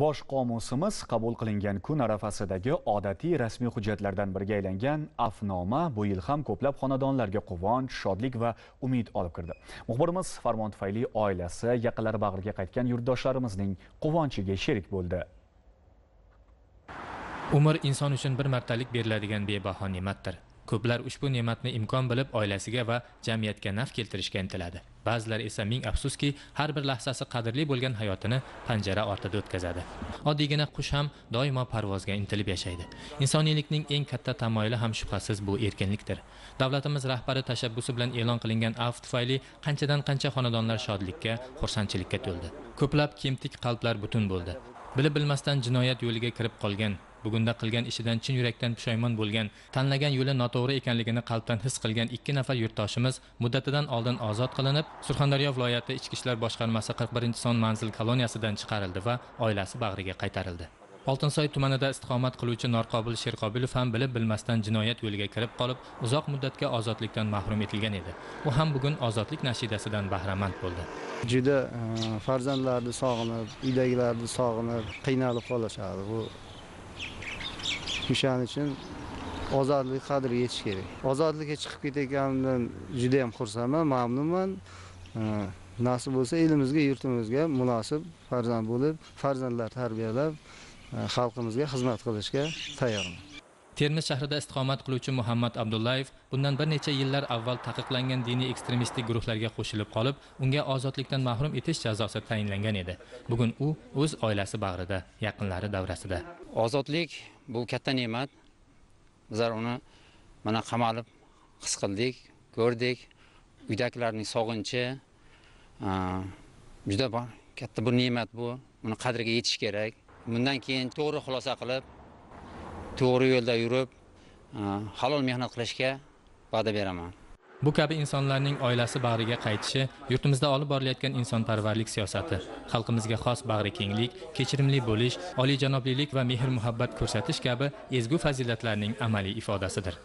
bosh qomusimiz qabul qilingan kun arafasidagi odatiy rasmiy hujjatlardan biriga aylangan afnoma bu yil ham ko'plab xonadonlarga quvonch shodlik va umid olib kirdi. Muxbirimiz farmon tufayli oilasi yaqinlari bag'riga qaytgan yurtdoshlarimizning quvonchiga sherik bo'ldi. Umr inson uchun bir martalik beriladigan bebaho ne'matdir. Ko'plar ushbu ne'matni imkon bilib oilasiga va jamiyatga naf keltirishga intiladi. Ba'zilar esa ming afsuski har bir lahzasi qadrli bo'lgan hayotini panjara ortida o'tkazadi. Oddiygina qush ham doimo parvozga intilib yashaydi. Insoniylikning eng katta tamoyili ham shubhasiz bu erkinlikdir. Davlatimiz rahbari tashabbusi bilan e'lon qilingan afv tufayli qanchadan qancha xonadonlar shodlikka xursandchilikka to'ldi. Ko'plab kemtik qalblar butun bo'ldi. Bilib bilmasdan jinoyat yo'liga kirib qolgan bugunda qilgan ishidan chin yurakdan pushaymon bo'lgan tanlagan yo'li noto'g'ri ekanligini qalbdan his qilgan ikki nafar yurtdoshimiz muddatidan oldin ozod qilinib surxondaryo viloyati ichki ishlar boshqarmasi qirq birinchi son manzil koloniyasidan chiqarildi va oilasi bag'riga qaytarildi. Oltinsoy tumanida istiqomat qiluvchi norqobil sherqobilov ham bilib bilmasdan jinoyat yo'liga kirib qolib uzoq muddatga ozodlikdan mahrum etilgan edi. U ham bugun ozodlik nashidasidan bahramand bo'ldi. Juda e, farzandlarni sog'inib uydagilarni sog'inib qiynalib qolishadi. Bu o'shaning uchun ozodlik qadriga yetish kerak. Ozodlikka chiqib ketayotganimdan juda yam xursandman mamnunman. Nasib bo'lsa elimizga yurtimizga munosib farzand bo'lib farzandlar tarbiyalab xalqimizga xizmat qilishga tayyorman. Termiz shahrida istiqomat qiluvchi muhammad abdullayev bundan bir necha yillar avval taqiqlangan diniy ekstremistik guruhlarga qo'shilib qolib unga ozodlikdan mahrum etish jazosi tayinlangan edi. Bugun u o'z oilasi bag'rida yaqinlari davrasida. Ozodlik bu katta ne'mat. Bizlar uni mana qamalib his qildik ko'rdik. Uydagilarning sog'inchi juda katta bir ne'mat bu. Uni qadriga yetish kerak. Bundan keyin to'g'ri xulosa qilib to'g'ri yo'lda yurib e, halol mehnat qilishga va'da beraman. Bu kabi insonlarning oilasi bag'riga qaytishi yurtimizda olib borilayotgan insonparvarlik siyosati xalqimizga xos bag'ri kenglik kechirimli bo'lish oliyjanoblilik va mehr muhabbat ko'rsatish kabi ezgu fazilatlarning amaliy ifodasidir.